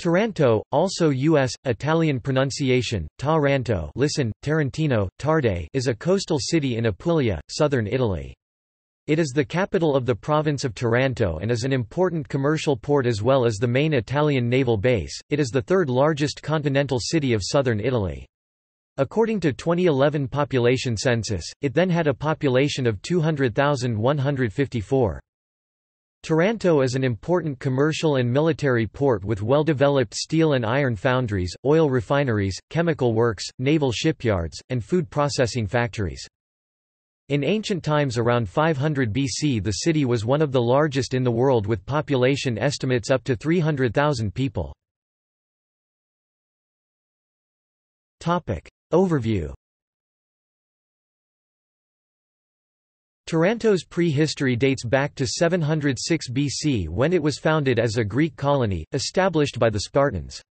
Taranto, also U.S. Italian pronunciation Taranto. Listen, Tarantino, Tarde, is a coastal city in Apulia, southern Italy. It is the capital of the province of Taranto and is an important commercial port as well as the main Italian naval base. It is the third largest continental city of southern Italy. According to 2011 population census, it then had a population of 200,154. Taranto is an important commercial and military port with well-developed steel and iron foundries, oil refineries, chemical works, naval shipyards, and food processing factories. In ancient times around 500 BC the city was one of the largest in the world with population estimates up to 300,000 people. Overview Taranto's prehistory dates back to 706 BC when it was founded as a Greek colony, established by the Spartans.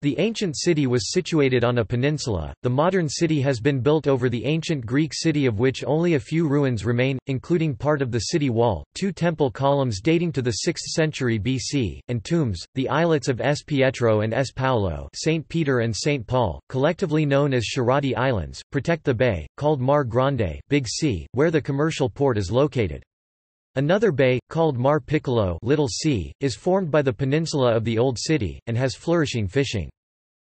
The ancient city was situated on a peninsula. The modern city has been built over the ancient Greek city of which only a few ruins remain, including part of the city wall, two temple columns dating to the 6th century BC, and tombs, the islets of S. Pietro and S. Paolo, St. Peter and St. Paul, collectively known as Sciarrati Islands, protect the bay, called Mar Grande, Big Sea, where the commercial port is located. Another bay, called Mar Piccolo Little sea, is formed by the peninsula of the Old City, and has flourishing fishing.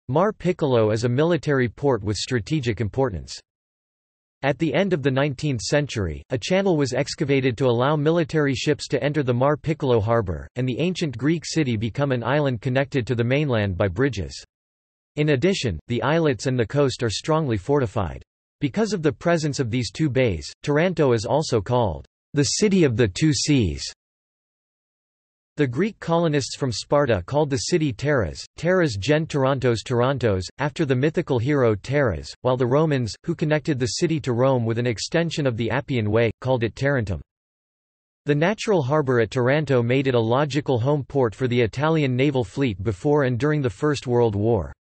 Mar Piccolo is a military port with strategic importance. At the end of the 19th century, a channel was excavated to allow military ships to enter the Mar Piccolo harbor, and the ancient Greek city become an island connected to the mainland by bridges. In addition, the islets and the coast are strongly fortified. Because of the presence of these two bays, Taranto is also called the city of the two seas. The Greek colonists from Sparta called the city Taras, Taras gen Tarantos Tarantos, after the mythical hero Taras, while the Romans, who connected the city to Rome with an extension of the Appian Way, called it Tarentum. The natural harbour at Taranto made it a logical home port for the Italian naval fleet before and during the First World War.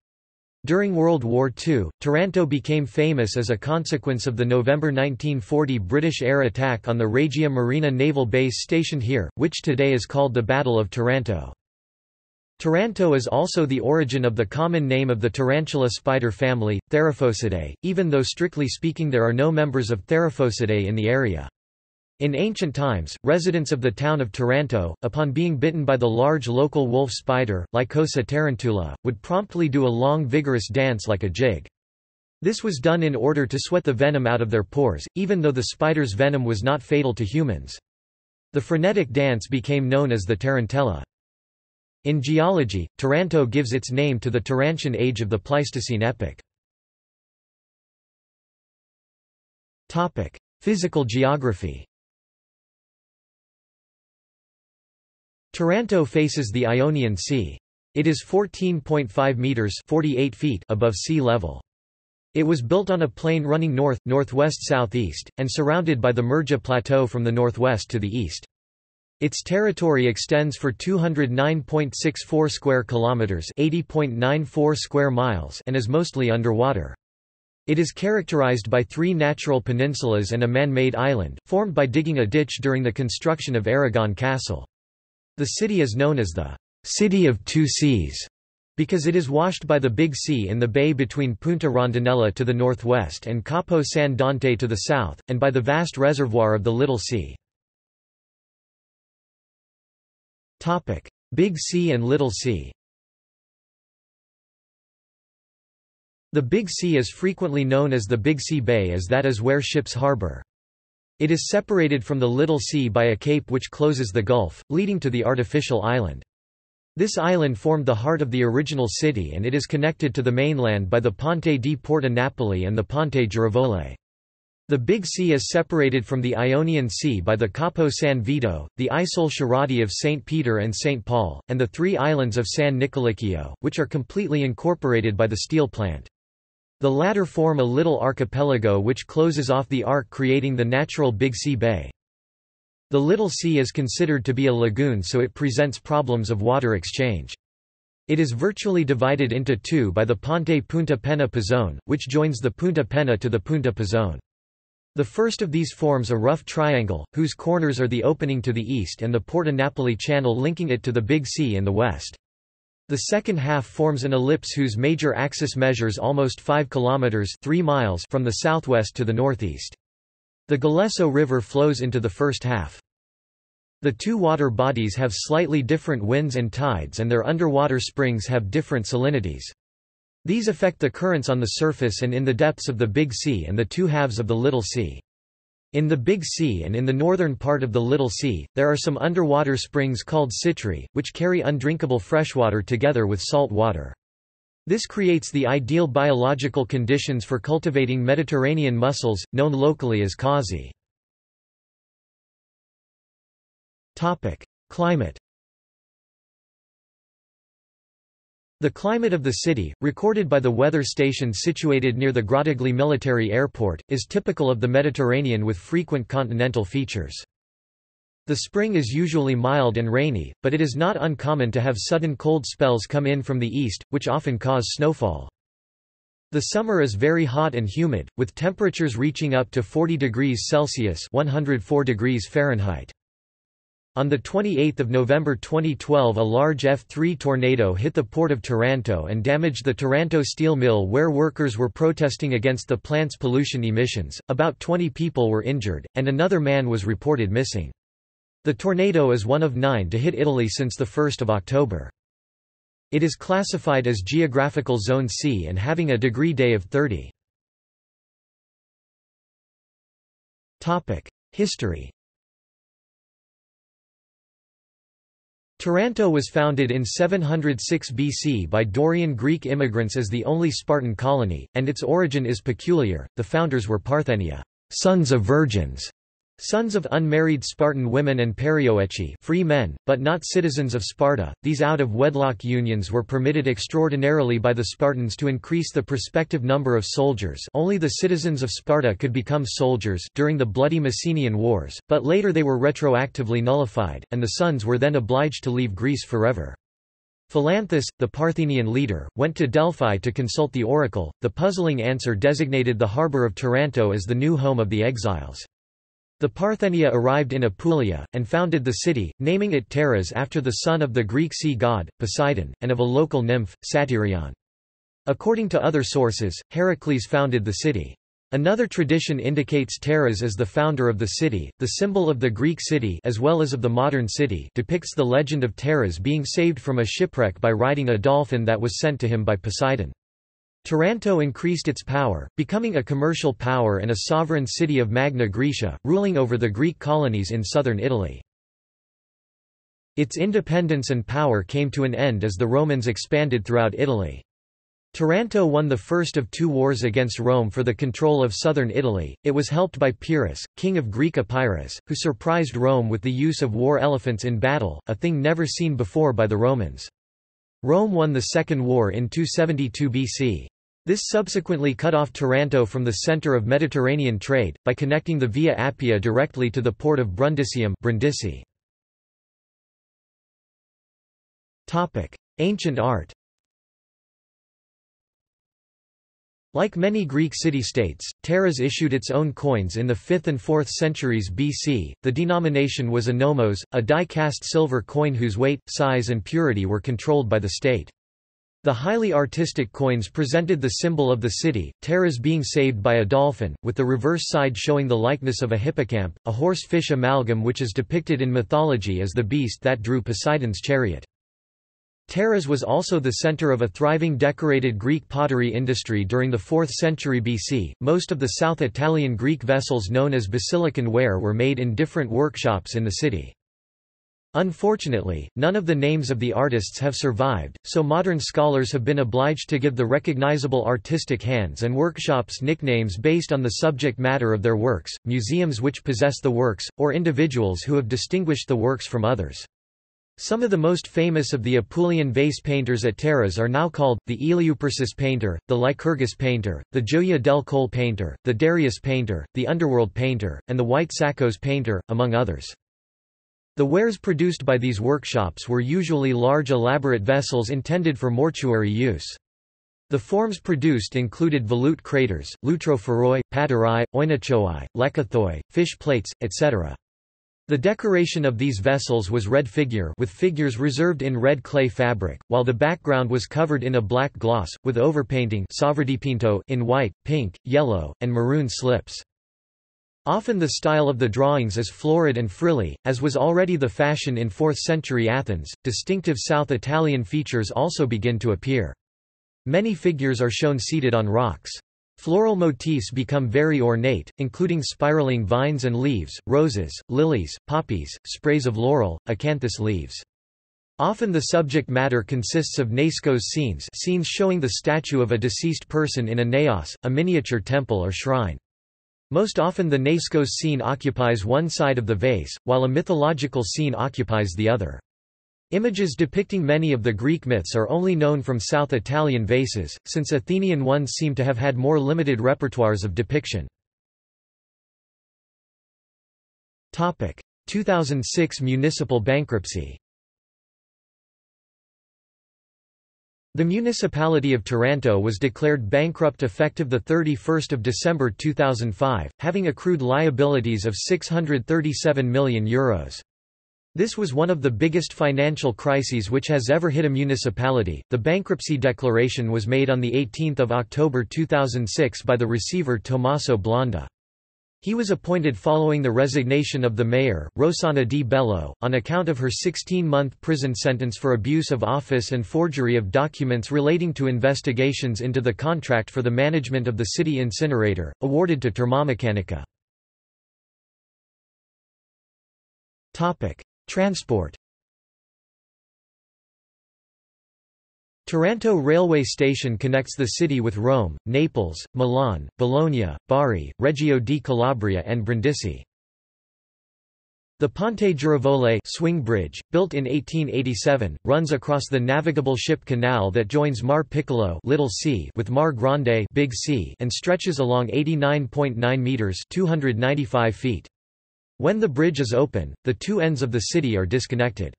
During World War II, Taranto became famous as a consequence of the November 1940 British air attack on the Regia Marina naval base stationed here, which today is called the Battle of Taranto. Taranto is also the origin of the common name of the tarantula spider family, Theraphosidae, even though strictly speaking there are no members of Theraphosidae in the area. In ancient times, residents of the town of Taranto, upon being bitten by the large local wolf spider, Lycosa tarantula, would promptly do a long vigorous dance like a jig. This was done in order to sweat the venom out of their pores, even though the spider's venom was not fatal to humans. The frenetic dance became known as the tarantella. In geology, Taranto gives its name to the Tarantian age of the Pleistocene epoch. Physical geography Taranto faces the Ionian Sea. It is 14.5 meters 48 feet above sea level. It was built on a plain running north, northwest southeast, and surrounded by the Murgia Plateau from the northwest to the east. Its territory extends for 209.64 square kilometers, 80.94 square miles, and is mostly underwater. It is characterized by three natural peninsulas and a man-made island, formed by digging a ditch during the construction of Aragon Castle. The city is known as the City of Two Seas because it is washed by the Big Sea in the bay between Punta Rondinella to the northwest and Capo San Dante to the south, and by the vast reservoir of the Little Sea. Big Sea and Little Sea The Big Sea is frequently known as the Big Sea Bay as that is where ships harbor. It is separated from the Little Sea by a cape which closes the gulf, leading to the artificial island. This island formed the heart of the original city and it is connected to the mainland by the Ponte di Porta Napoli and the Ponte Girevole. The Big Sea is separated from the Ionian Sea by the Capo San Vito, the Isole Sciarrati of St. Peter and St. Paul, and the three islands of San Nicolicchio, which are completely incorporated by the steel plant. The latter form a little archipelago which closes off the arc creating the natural Big Sea Bay. The Little Sea is considered to be a lagoon so it presents problems of water exchange. It is virtually divided into two by the Ponte Punta Penna Pizzone, which joins the Punta Penna to the Punta Pizzone. The first of these forms a rough triangle, whose corners are the opening to the east and the Porta Napoli Channel linking it to the Big Sea in the west. The second half forms an ellipse whose major axis measures almost 5 kilometers 3 miles from the southwest to the northeast. The Galeso River flows into the first half. The two water bodies have slightly different winds and tides and their underwater springs have different salinities. These affect the currents on the surface and in the depths of the Big Sea and the two halves of the Little Sea. In the Big Sea and in the northern part of the Little Sea, there are some underwater springs called citri, which carry undrinkable freshwater together with salt water. This creates the ideal biological conditions for cultivating Mediterranean mussels, known locally as kazi. Climate The climate of the city, recorded by the weather station situated near the Grottaglie military airport, is typical of the Mediterranean with frequent continental features. The spring is usually mild and rainy, but it is not uncommon to have sudden cold spells come in from the east, which often cause snowfall. The summer is very hot and humid, with temperatures reaching up to 40 degrees Celsius 104 degrees Fahrenheit. On 28 November 2012 a large F3 tornado hit the port of Taranto and damaged the Taranto steel mill where workers were protesting against the plant's pollution emissions. About 20 people were injured, and another man was reported missing. The tornado is one of nine to hit Italy since 1 October. It is classified as Geographical Zone C and having a degree day of 30. History Taranto was founded in 706 BC by Dorian Greek immigrants as the only Spartan colony, and its origin is peculiar. The founders were Partheniae, sons of virgins, Sons of unmarried Spartan women and perioeci free men, but not citizens of Sparta, these out-of-wedlock unions were permitted extraordinarily by the Spartans to increase the prospective number of soldiers only the citizens of Sparta could become soldiers during the bloody Messenian Wars, but later they were retroactively nullified, and the sons were then obliged to leave Greece forever. Phalanthus, the Parthenian leader, went to Delphi to consult the oracle. The puzzling answer designated the harbour of Taranto as the new home of the exiles. The Partheniae arrived in Apulia, and founded the city, naming it Taras after the son of the Greek sea god, Poseidon, and of a local nymph, Satyrion. According to other sources, Heracles founded the city. Another tradition indicates Taras as the founder of the city. The symbol of the Greek city as well as of the modern city depicts the legend of Taras being saved from a shipwreck by riding a dolphin that was sent to him by Poseidon. Taranto increased its power, becoming a commercial power and a sovereign city of Magna Graecia, ruling over the Greek colonies in southern Italy. Its independence and power came to an end as the Romans expanded throughout Italy. Taranto won the first of two wars against Rome for the control of southern Italy. It was helped by Pyrrhus, king of Greek Epirus, who surprised Rome with the use of war elephants in battle, a thing never seen before by the Romans. Rome won the Second War in 272 BC. This subsequently cut off Taranto from the center of Mediterranean trade, by connecting the Via Appia directly to the port of Brundisium Brindisi. Ancient art Like many Greek city-states, Taras issued its own coins in the 5th and 4th centuries BC. The denomination was a nomos, a die-cast silver coin whose weight, size and purity were controlled by the state. The highly artistic coins presented the symbol of the city, Taras being saved by a dolphin, with the reverse side showing the likeness of a hippocamp, a horse-fish amalgam which is depicted in mythology as the beast that drew Poseidon's chariot. Taras was also the center of a thriving decorated Greek pottery industry during the 4th century BC. Most of the South Italian Greek vessels known as basilican ware were made in different workshops in the city. Unfortunately, none of the names of the artists have survived, so modern scholars have been obliged to give the recognizable artistic hands and workshops nicknames based on the subject matter of their works, museums which possess the works, or individuals who have distinguished the works from others. Some of the most famous of the Apulian vase painters at Taras are now called, the Iliupersis painter, the Lycurgus painter, the Gioia del Colle painter, the Darius painter, the Underworld painter, and the White Sakkos painter, among others. The wares produced by these workshops were usually large elaborate vessels intended for mortuary use. The forms produced included volute craters, loutrophoroi, paterai, oinochoai, lekythoi, fish plates, etc. The decoration of these vessels was red figure with figures reserved in red clay fabric, while the background was covered in a black gloss, with overpainting in white, pink, yellow, and maroon slips. Often the style of the drawings is florid and frilly, as was already the fashion in 4th century Athens. Distinctive South Italian features also begin to appear. Many figures are shown seated on rocks. Floral motifs become very ornate, including spiraling vines and leaves, roses, lilies, poppies, sprays of laurel, acanthus leaves. Often the subject matter consists of naiskos scenes scenes showing the statue of a deceased person in a naos, a miniature temple or shrine. Most often the naiskos scene occupies one side of the vase, while a mythological scene occupies the other. Images depicting many of the Greek myths are only known from South Italian vases, since Athenian ones seem to have had more limited repertoires of depiction. 2006 municipal bankruptcy The municipality of Taranto was declared bankrupt effective 31 December 2005, having accrued liabilities of €637 million. Euros. This was one of the biggest financial crises which has ever hit a municipality. The bankruptcy declaration was made on 18 October 2006 by the receiver Tommaso Blonda. He was appointed following the resignation of the mayor, Rossana Di Bello, on account of her 16-month prison sentence for abuse of office and forgery of documents relating to investigations into the contract for the management of the city incinerator, awarded to Termomeccanica. Transport Taranto railway station connects the city with Rome, Naples, Milan, Bologna, Bari, Reggio di Calabria and Brindisi. The Ponte Girevole swing bridge, built in 1887, runs across the navigable ship canal that joins Mar Piccolo Little sea with Mar Grande Big sea and stretches along 89.9 meters 295 feet. When the bridge is open, the two ends of the city are disconnected.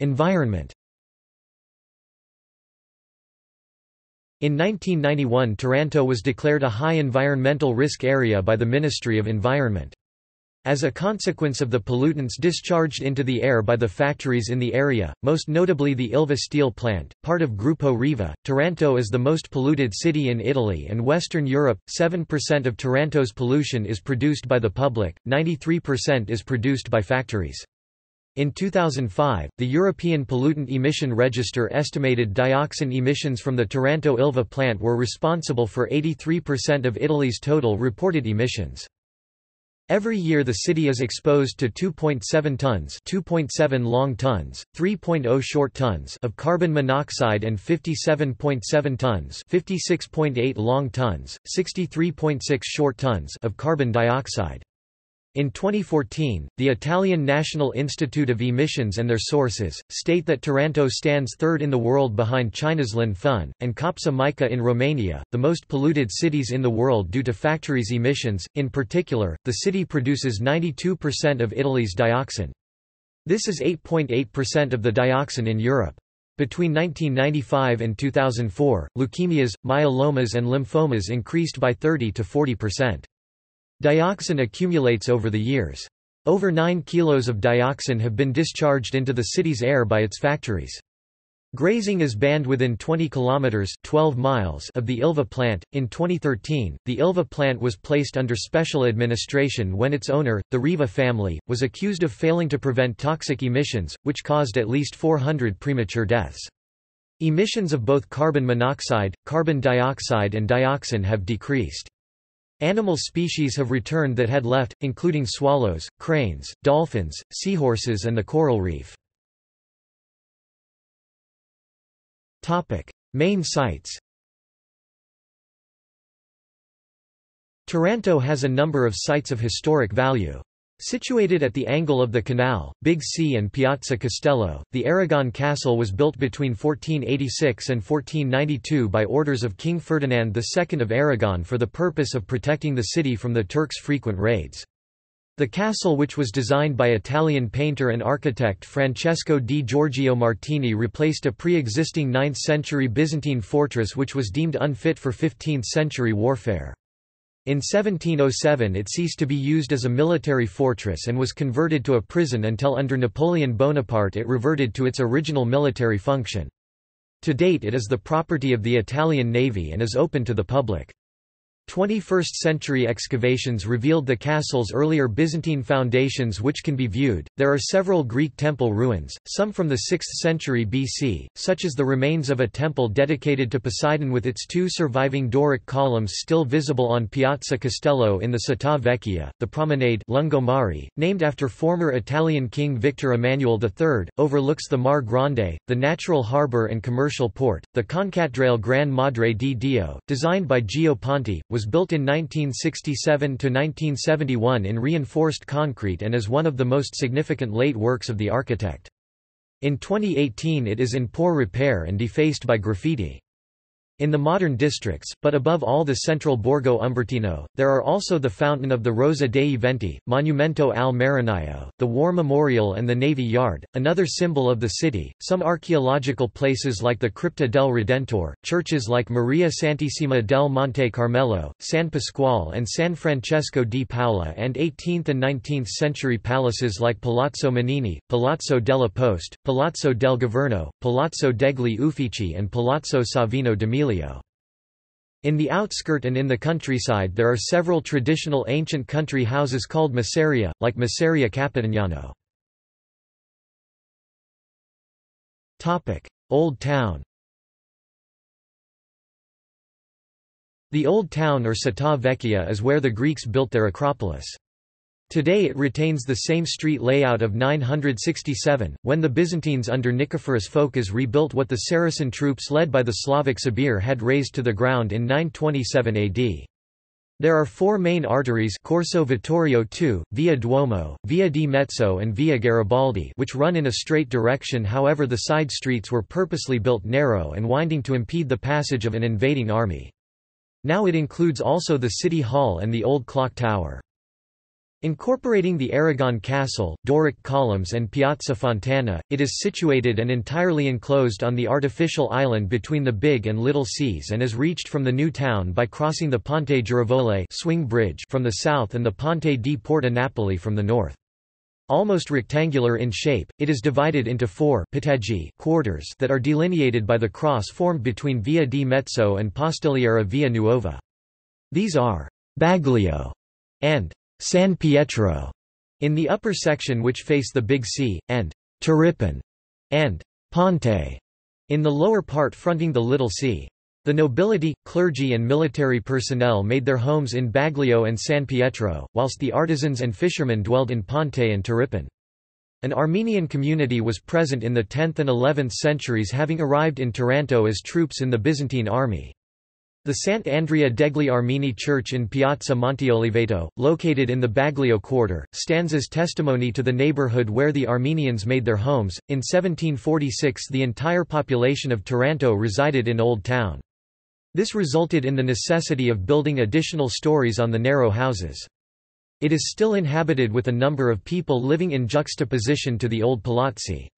Environment In 1991 Taranto was declared a high environmental risk area by the Ministry of Environment. As a consequence of the pollutants discharged into the air by the factories in the area, most notably the Ilva steel plant, part of Gruppo Riva, Taranto is the most polluted city in Italy and Western Europe. 7% of Taranto's pollution is produced by the public, 93% is produced by factories. In 2005, the European Pollutant Emission Register estimated dioxin emissions from the Taranto Ilva plant were responsible for 83% of Italy's total reported emissions. Every year the city is exposed to 2.7 tons 2.7 long tons, 3.0 short tons of carbon monoxide and 57.7 tons 56.8 long tons, 63.6 short tons of carbon dioxide. In 2014, the Italian National Institute of Emissions and their sources, state that Taranto stands third in the world behind China's Linfen, and Copsa Mica in Romania, the most polluted cities in the world due to factories' emissions. In particular, the city produces 92% of Italy's dioxin. This is 8.8% of the dioxin in Europe. Between 1995 and 2004, leukemias, myelomas and lymphomas increased by 30 to 40%. Dioxin accumulates over the years. Over 9 kilos of dioxin have been discharged into the city's air by its factories. Grazing is banned within 20 kilometers 12 miles of the Ilva plant. In 2013, the Ilva plant was placed under special administration when its owner, the Riva family, was accused of failing to prevent toxic emissions, which caused at least 400 premature deaths. Emissions of both carbon monoxide, carbon dioxide and dioxin have decreased. Animal species have returned that had left, including swallows, cranes, dolphins, seahorses and the coral reef. Main sites Taranto has a number of sites of historic value. Situated at the angle of the canal, Big C and Piazza Castello, the Aragon Castle was built between 1486 and 1492 by orders of King Ferdinand II of Aragon for the purpose of protecting the city from the Turks' frequent raids. The castle which was designed by Italian painter and architect Francesco di Giorgio Martini replaced a pre-existing 9th-century Byzantine fortress which was deemed unfit for 15th-century warfare. In 1707 it ceased to be used as a military fortress and was converted to a prison until under Napoleon Bonaparte it reverted to its original military function. To date it is the property of the Italian Navy and is open to the public. 21st-century excavations revealed the castle's earlier Byzantine foundations which can be viewed. There are several Greek temple ruins, some from the 6th century BC, such as the remains of a temple dedicated to Poseidon with its two surviving Doric columns still visible on Piazza Castello in the Città Vecchia. The promenade Lungomare, named after former Italian King Victor Emmanuel III, overlooks the Mar Grande, the natural harbor and commercial port. The Concattedrale Gran Madre di Dio, designed by Gio Ponti, was was built in 1967–1971 in reinforced concrete and is one of the most significant late works of the architect. In 2018 it is in poor repair and defaced by graffiti. In the modern districts, but above all the central Borgo Umbertino, there are also the Fountain of the Rosa dei Venti, Monumento al Marinaio, the War Memorial and the Navy Yard, another symbol of the city, some archaeological places like the Crypta del Redentore, churches like Maria Santissima del Monte Carmelo, San Pasquale and San Francesco di Paola and 18th and 19th century palaces like Palazzo Manini, Palazzo della Poste, Palazzo del Governo, Palazzo degli Uffici and Palazzo Savino In the outskirt and in the countryside there are several traditional ancient country houses called Masseria, like Masseria Capitignano. Old Town The Old Town or Città Vecchia is where the Greeks built their Acropolis. Today it retains the same street layout of 967, when the Byzantines under Nicephorus Phocas rebuilt what the Saracen troops led by the Slavic Sabir had razed to the ground in 927 AD. There are four main arteries Corso Vittorio II, Via Duomo, Via di Mezzo and Via Garibaldi which run in a straight direction however the side streets were purposely built narrow and winding to impede the passage of an invading army. Now it includes also the City Hall and the Old Clock Tower. Incorporating the Aragon Castle, Doric columns and Piazza Fontana, it is situated and entirely enclosed on the artificial island between the Big and Little Seas and is reached from the new town by crossing the Ponte Girevole swing bridge from the south and the Ponte di Porta Napoli from the north. Almost rectangular in shape, it is divided into four quarters that are delineated by the cross formed between Via di Mezzo and Postigliera Via Nuova. These are Baglio and San Pietro in the upper section which face the Big Sea, and Turripenne and Ponte in the lower part fronting the Little Sea. The nobility, clergy and military personnel made their homes in Baglio and San Pietro, whilst the artisans and fishermen dwelled in Ponte and Turripenne. An Armenian community was present in the 10th and 11th centuries having arrived in Taranto as troops in the Byzantine army. The Sant'Andrea degli Armeni church in Piazza Monteoliveto, located in the Baglio quarter, stands as testimony to the neighborhood where the Armenians made their homes. In 1746, the entire population of Taranto resided in Old Town. This resulted in the necessity of building additional stories on the narrow houses. It is still inhabited with a number of people living in juxtaposition to the old palazzi.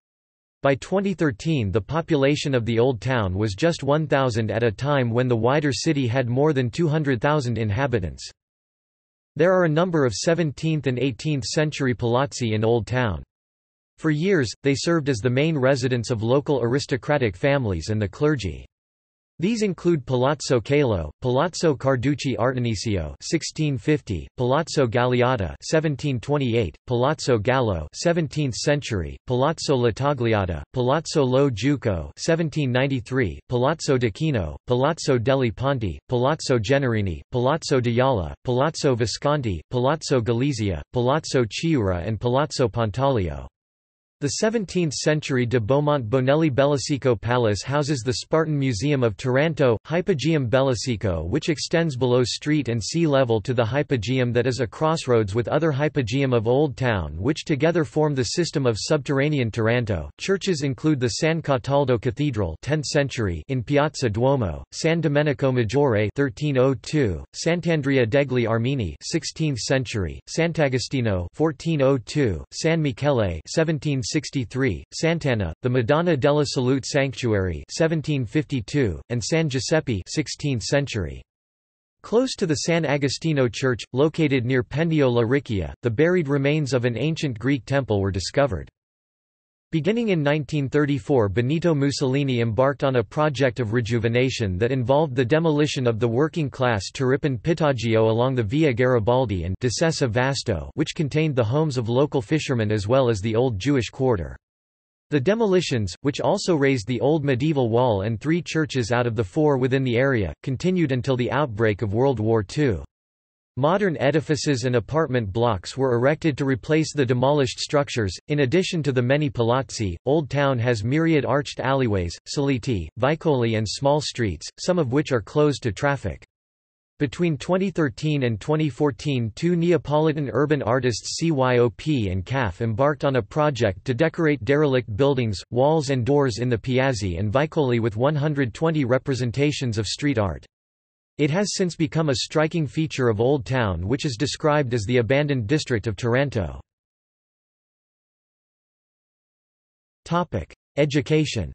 By 2013 the population of the Old Town was just 1,000 at a time when the wider city had more than 200,000 inhabitants. There are a number of 17th and 18th century palazzi in Old Town. For years, they served as the main residence of local aristocratic families and the clergy. These include Palazzo Calo, Palazzo Carducci Artemisio (1650), Palazzo Galeotta (1728), Palazzo Gallo (17th century), Palazzo Latagliata, Palazzo Lo Giuco (1793), Palazzo d'Aquino, Palazzo degli Ponti, Palazzo Generini, Palazzo d'Ayala, Palazzo Visconti, Palazzo Galizia, Palazzo Chiura and Palazzo Pontalio. The 17th-century de Beaumont Bonelli Bellasico Palace houses the Spartan Museum of Taranto, Hypogeum Bellasico which extends below street and sea level to the hypogeum that is a crossroads with other hypogeum of Old Town which together form the system of subterranean Taranto. Churches include the San Cataldo Cathedral 10th century in Piazza Duomo, San Domenico Maggiore 1302, Sant'Andrea degli Armeni 16th century, Sant'Agostino 1402, San Michele 17 1763, Sant'Anna, the Madonna della Salute Sanctuary 1752, and San Giuseppe 16th century. Close to the San Agostino Church, located near Pendio La Riccia, the buried remains of an ancient Greek temple were discovered. Beginning in 1934 Benito Mussolini embarked on a project of rejuvenation that involved the demolition of the working-class Turrippone Pittoggio along the Via Garibaldi and Discesa Vasto which contained the homes of local fishermen as well as the old Jewish quarter. The demolitions, which also razed the old medieval wall and three churches out of the four within the area, continued until the outbreak of World War II. Modern edifices and apartment blocks were erected to replace the demolished structures. In addition to the many palazzi, Old Town has myriad arched alleyways, saliti, vicoli, and small streets, some of which are closed to traffic. Between 2013 and 2014 two Neapolitan urban artists CYOP and CAF embarked on a project to decorate derelict buildings, walls and doors in the Piazzi and Vicoli with 120 representations of street art. It has since become a striking feature of Old Town which is described as the abandoned district of Taranto. Education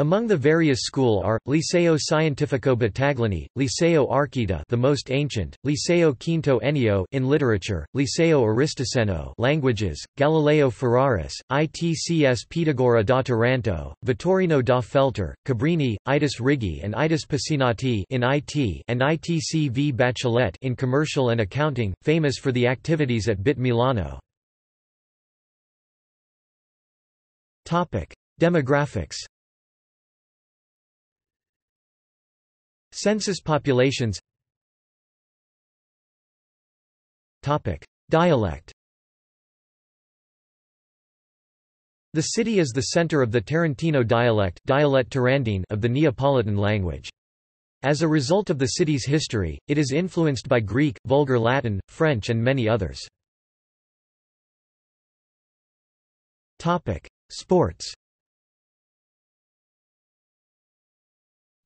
Among the various school are, Liceo Scientifico Battaglini, Liceo Archita the most ancient, Liceo Quinto Ennio in literature, Liceo Aristoceno languages, Galileo Ferraris, ITCS Pitagora da Taranto, Vittorino da Feltre, Cabrini, Itis Righi and Itis Pacinotti in IT and ITC v Bachelet in commercial and accounting, famous for the activities at BIT Milano. Demographics Census populations Dialect The city is the center of the Tarantino dialect dialect of the Neapolitan language. As a result of the city's history, it is influenced by Greek, Vulgar Latin, French and many others. Sports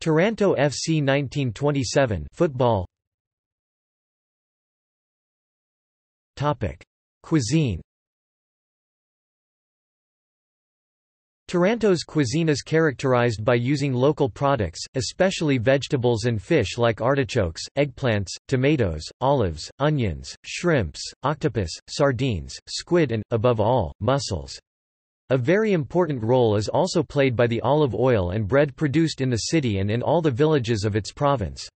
Taranto FC 1927 football. Topic. Cuisine. Taranto's cuisine is characterized by using local products, especially vegetables and fish like artichokes, eggplants, tomatoes, olives, onions, shrimps, octopus, sardines, squid and, above all, mussels. A very important role is also played by the olive oil and bread produced in the city and in all the villages of its province.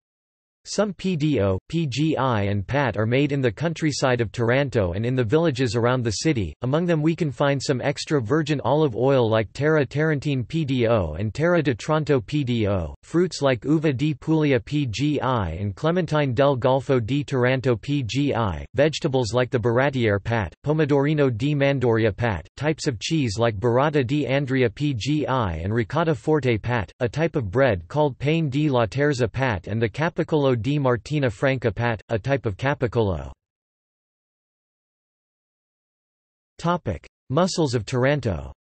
Some PDO, PGI and PAT are made in the countryside of Taranto and in the villages around the city, among them we can find some extra virgin olive oil like Terra Tarentine PDO and Terra de Tronto PDO, fruits like Uva di Puglia PGI and Clementine del Golfo di Taranto PGI, vegetables like the Baratiere PAT, Pomodorino di Manduria PAT, types of cheese like Burrata di Andria PGI and Ricotta Forte PAT, a type of bread called Pane di Laterza PAT and the Capicolo di Martina Franca pat, a type of capicola. Mussels of Taranto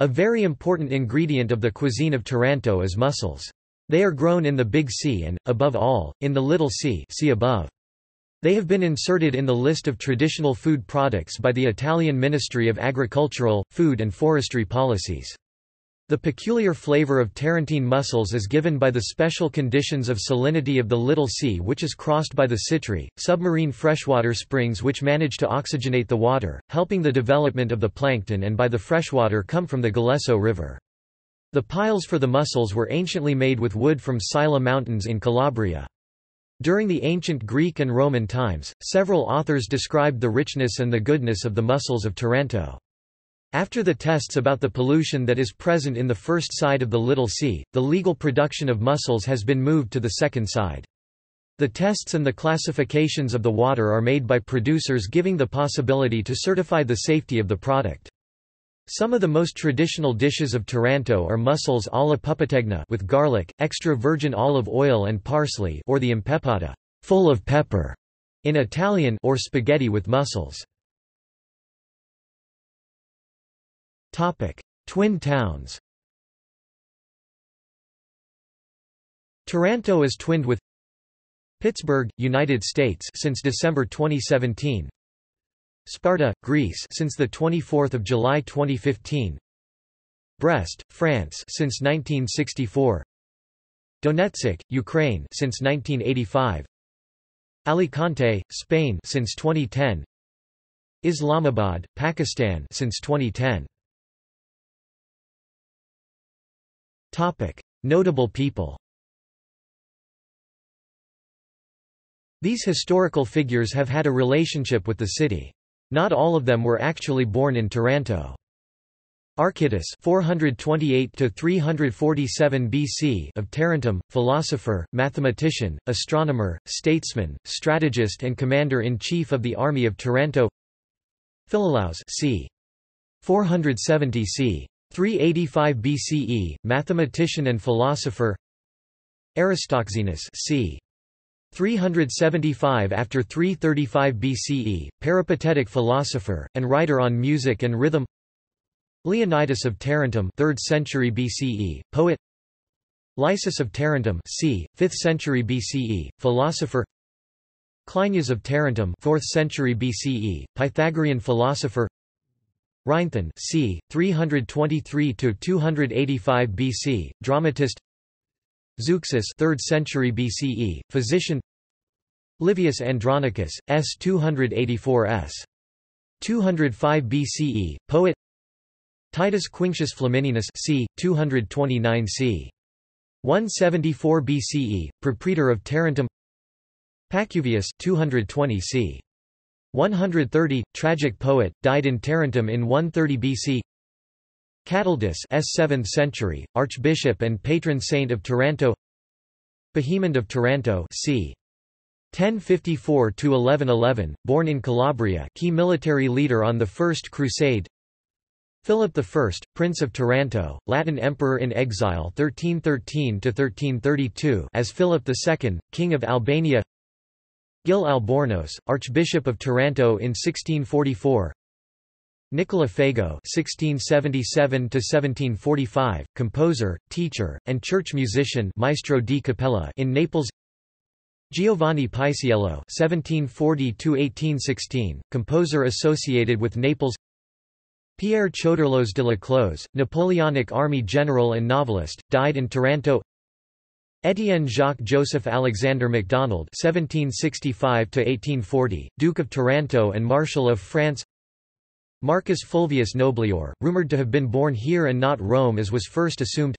A very important ingredient of the cuisine of Taranto is mussels. They are grown in the Big Sea and, above all, in the Little Sea see above. They have been inserted in the list of traditional food products by the Italian Ministry of Agricultural, Food and Forestry Policies. The peculiar flavor of Tarentine mussels is given by the special conditions of salinity of the Little Sea which is crossed by the Citri, submarine freshwater springs which manage to oxygenate the water, helping the development of the plankton and by the freshwater come from the Galeso River. The piles for the mussels were anciently made with wood from Sila Mountains in Calabria. During the ancient Greek and Roman times, several authors described the richness and the goodness of the mussels of Taranto. After the tests about the pollution that is present in the first side of the Little Sea, the legal production of mussels has been moved to the second side. The tests and the classifications of the water are made by producers giving the possibility to certify the safety of the product. Some of the most traditional dishes of Taranto are mussels alla pupategna with garlic, extra virgin olive oil and parsley or the impeppata full of pepper in Italian or spaghetti with mussels. Topic: Twin towns. Taranto is twinned with Pittsburgh, United States since December 2017. Sparta, Greece since the 24th of July 2015. Brest, France since 1964 Donetsk, Ukraine since 1985 Alicante, Spain since 2010 Islamabad, Pakistan since 2010 Topic Notable people These historical figures have had a relationship with the city. Not all of them were actually born in Taranto. Archytas 428 to 347 BC of Tarentum, philosopher, mathematician, astronomer, statesman, strategist and commander-in-chief of the army of Taranto. Philolaus c. 470 c. 385 BCE, mathematician and philosopher. Aristoxenus c. 375 after 335 BCE, peripatetic philosopher and writer on music and rhythm. Leonidas of Tarentum 3rd century BCE, poet Lysis of Tarentum c. 5th century BCE, philosopher Cleinias of Tarentum 4th century BCE, Pythagorean philosopher Rhinthon c. 323–285 BC, dramatist Zeuxis 3rd century BCE, physician Livius Andronicus, s. 284 s. 205 BCE, poet Titus Quinctius Flamininus c. 229 c. 174 BCE, propraetor of Tarentum Pacuvius 220 c. 130, tragic poet, died in Tarentum in 130 BC Cataldus s. 7th century, archbishop and patron saint of Taranto. Bohemond of Taranto c. 1054 to 1111, born in Calabria key military leader on the First Crusade. Philip I, Prince of Taranto, Latin Emperor in exile 1313–1332 as Philip II, King of Albania Gil Albornoz, Archbishop of Taranto in 1644 Nicola Fago (1677–1745), composer, teacher, and church musician, Maestro di Cappella in Naples. Giovanni Paisiello (1740–1816), composer associated with Naples. Pierre Choderlos de Laclos, Napoleonic army general and novelist, died in Taranto. Étienne Jacques Joseph Alexander MacDonald (1765–1840), Duke of Taranto and Marshal of France. Marcus Fulvius Nobilior, rumored to have been born here and not Rome as was first assumed.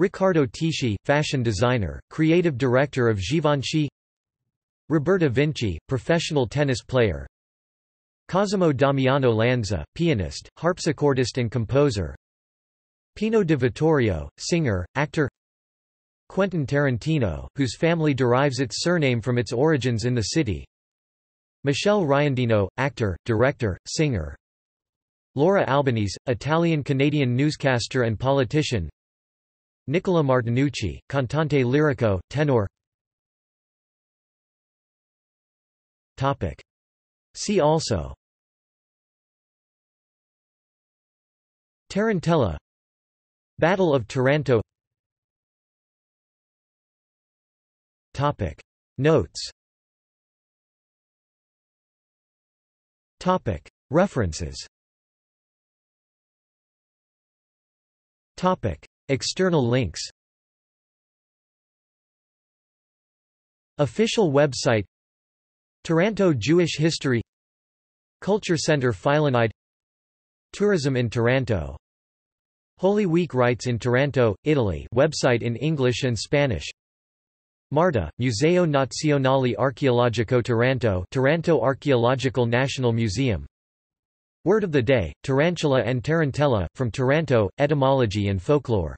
Riccardo Tisci, fashion designer, creative director of Givenchy. Roberta Vinci, professional tennis player, Cosimo Damiano Lanza, pianist, harpsichordist and composer Pino de Vittorio, singer, actor Quentin Tarantino, whose family derives its surname from its origins in the city. Michele Riondino, actor, director, singer. Laura Albanese, Italian-Canadian newscaster and politician. Nicola Martinucci, cantante lirico, tenor. Topic. See also. Tarantella. Battle of Taranto Topic. Notes. Topic. References. Topic. External links. Official website. Taranto Jewish History. Culture Center Philonide Tourism in Taranto. Holy Week Rites in Taranto, Italy. Website in English and Spanish MARTA, Museo Nazionale Archeologico Taranto Taranto Archaeological National Museum. Word of the Day, Tarantula and Tarantella, from Taranto, Etymology and Folklore